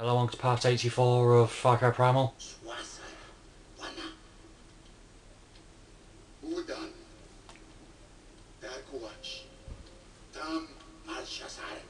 Hello, on to part 84 of Far Cry Primal. Udan, Tam Al-Shasar,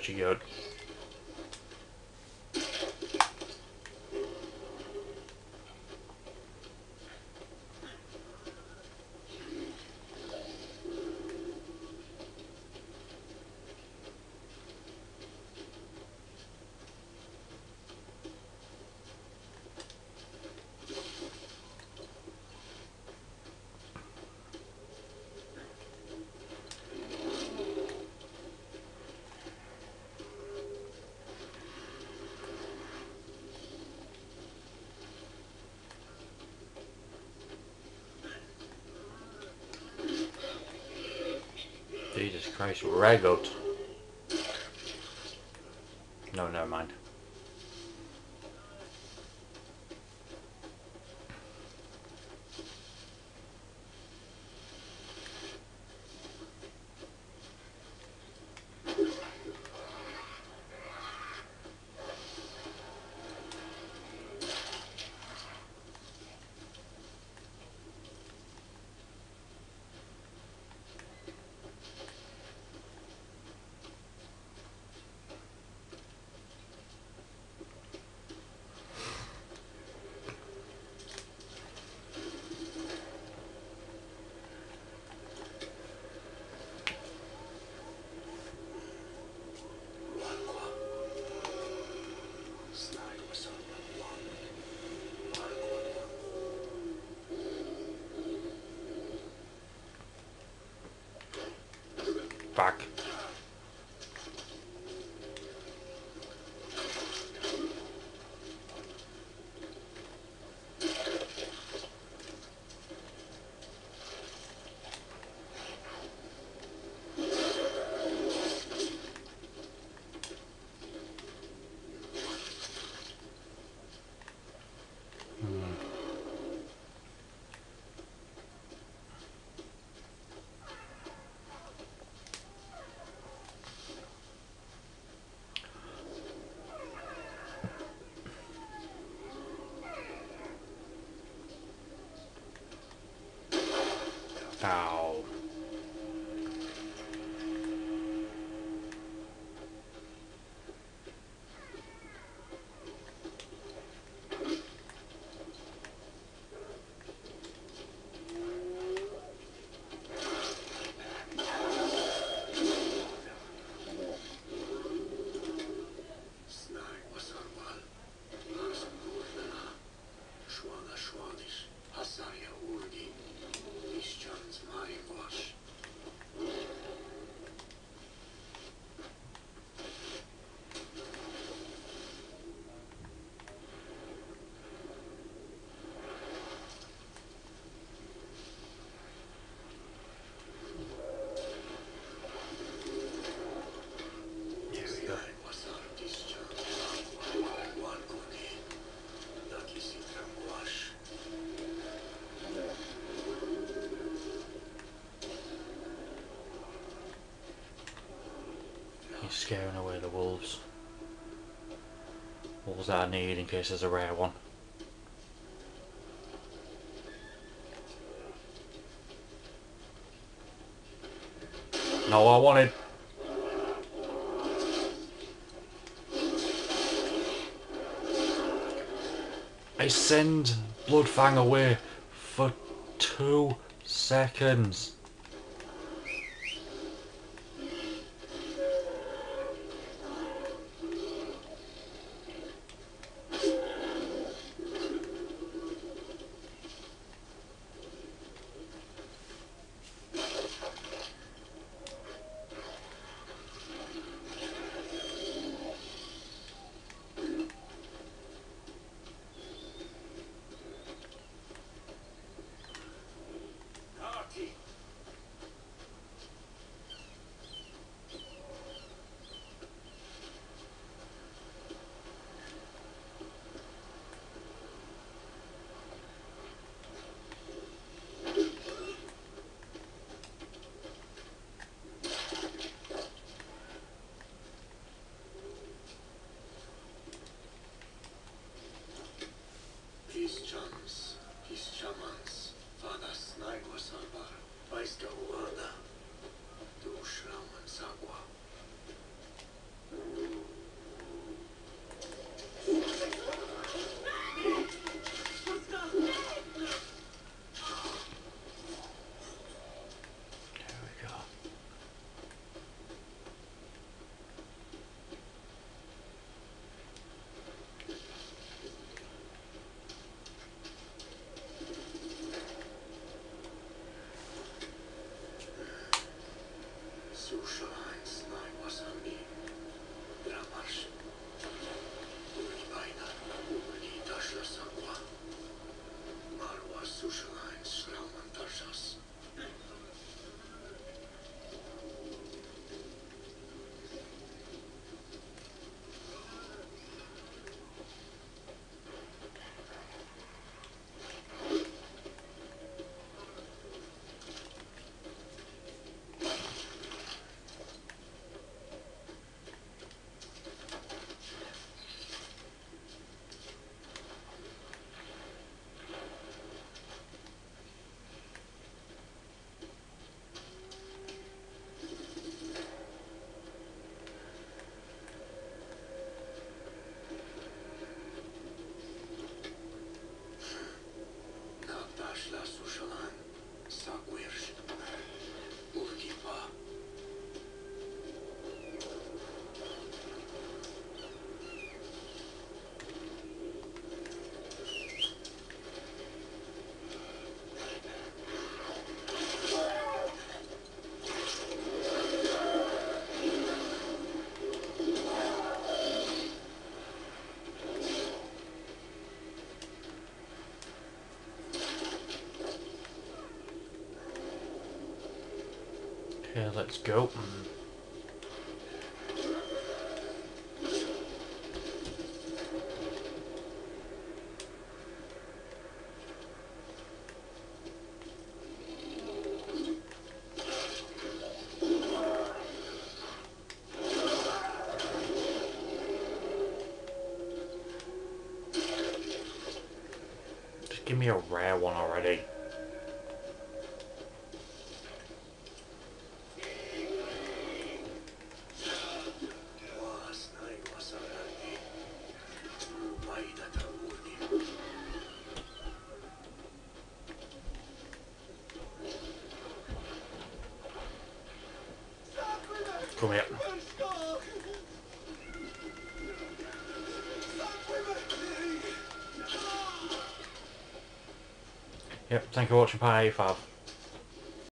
Gotcha, goat. Christ, Ragoat. No, never mind. Fuck. Wolves that I need in case there's a rare one. No, I wanted. I send Bloodfang away for two seconds. Շանս, իս չամանս, վանասնայ գոսալբար, բայց դա ուանա, դու շրամն սակվար։ Okay, let's go. Mm. Just give me a rare one already. Come here. Yep, thank you for watching Pie 5.